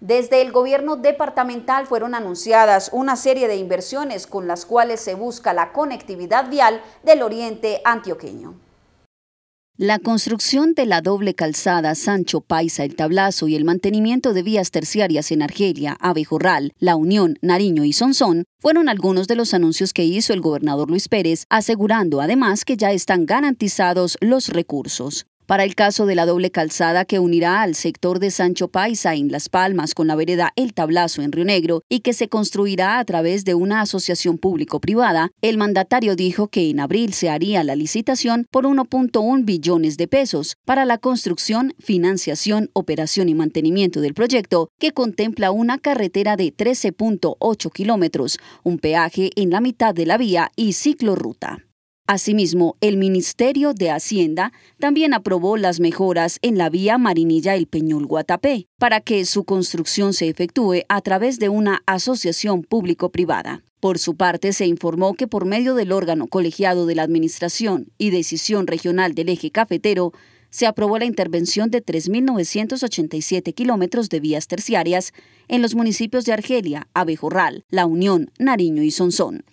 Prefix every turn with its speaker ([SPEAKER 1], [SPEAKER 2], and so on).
[SPEAKER 1] Desde el gobierno departamental fueron anunciadas una serie de inversiones con las cuales se busca la conectividad vial del oriente antioqueño.
[SPEAKER 2] La construcción de la doble calzada Sancho Paisa El Tablazo y el mantenimiento de vías terciarias en Argelia, Abejorral, La Unión, Nariño y Sonsón fueron algunos de los anuncios que hizo el gobernador Luis Pérez, asegurando además que ya están garantizados los recursos para el caso de la doble calzada que unirá al sector de Sancho Paisa en Las Palmas con la vereda El Tablazo en Río Negro y que se construirá a través de una asociación público-privada, el mandatario dijo que en abril se haría la licitación por 1.1 billones de pesos para la construcción, financiación, operación y mantenimiento del proyecto, que contempla una carretera de 13.8 kilómetros, un peaje en la mitad de la vía y ciclorruta. Asimismo, el Ministerio de Hacienda también aprobó las mejoras en la vía Marinilla El Peñol Guatapé para que su construcción se efectúe a través de una asociación público-privada. Por su parte, se informó que por medio del órgano colegiado de la Administración y Decisión Regional del Eje Cafetero, se aprobó la intervención de 3.987 kilómetros de vías terciarias en los municipios de Argelia, Abejorral, La Unión, Nariño y Sonsón.